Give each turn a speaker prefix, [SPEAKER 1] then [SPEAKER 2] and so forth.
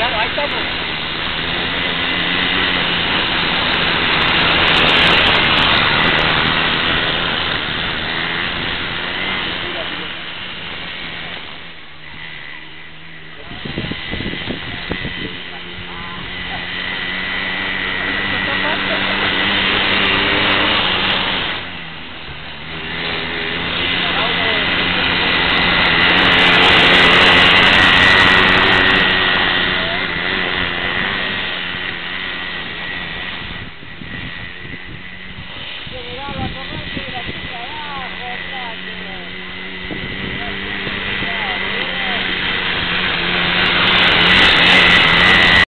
[SPEAKER 1] यार आई साहब